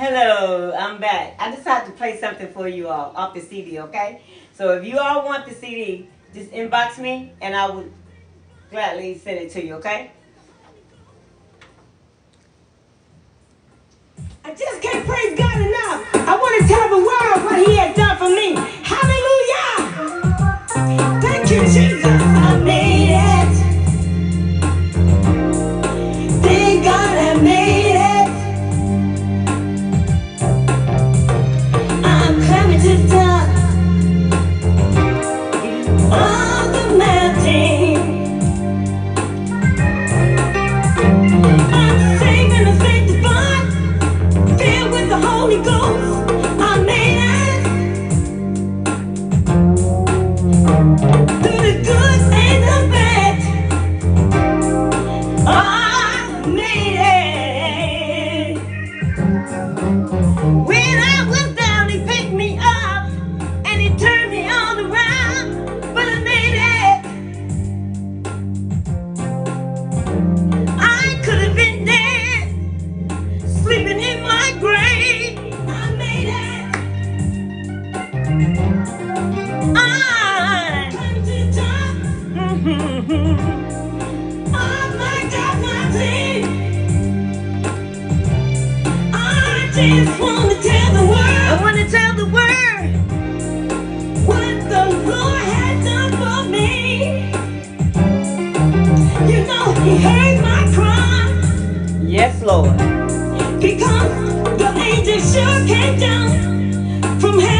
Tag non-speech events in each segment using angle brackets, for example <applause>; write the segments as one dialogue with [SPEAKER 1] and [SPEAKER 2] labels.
[SPEAKER 1] Hello, I'm back. I decided to play something for you all off the CD, okay? So if you all want the CD, just inbox me and I will gladly send it to you, okay? I just can't praise God enough. I it. When I was down, He picked me up and He turned me all around. But I made it. I could have been dead sleeping in my grave. I made it. Just want to tell the world. I want to tell the world what the Lord has done for me. You know, He heard my cry. Yes, Lord. Because the angels sure came down from heaven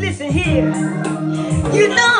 [SPEAKER 1] Listen here. You know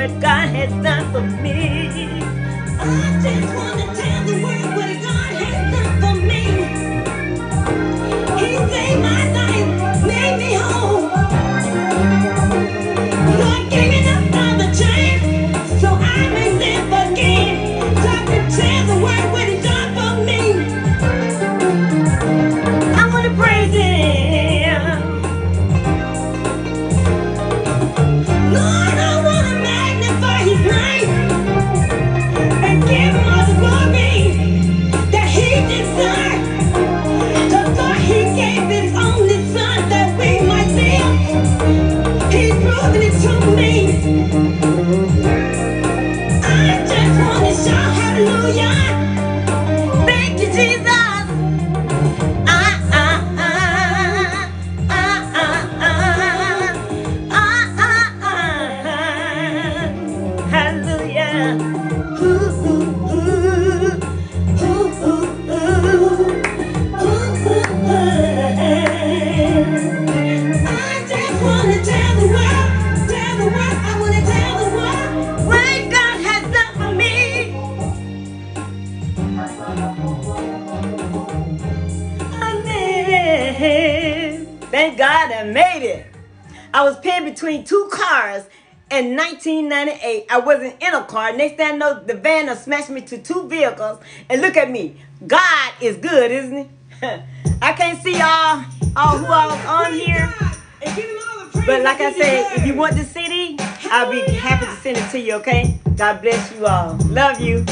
[SPEAKER 1] what God has done for me. I just wanna it's on me. Thank God I made it. I was pinned between two cars in 1998. I wasn't in a car. Next thing I know, the van done smashed me to two vehicles. And look at me. God is good, isn't he? <laughs>
[SPEAKER 2] I can't see all, all who all on here. But like I said, if you want the CD, I'll be happy to send it to you, okay? God bless you all. Love you.